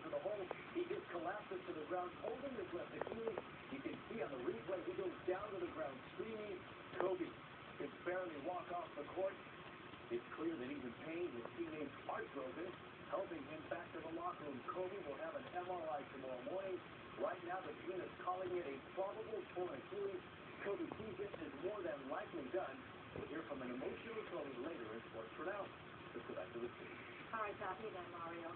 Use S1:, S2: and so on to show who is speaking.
S1: into the hole. He just collapses to the ground, holding his left Achilles. You can see on the replay, he goes down to the ground screaming. Kobe can barely walk off the court. It's clear that he's in pain. His teammates heartbroken, helping him back to the locker room. Kobe will have an MRI tomorrow morning. Right now, the team is calling it a probable torn Achilles. Kobe's season is more than likely done. We'll hear from an emotional Kobe later in sports. For now, let's go back to the team.
S2: All right, copy then, Mario.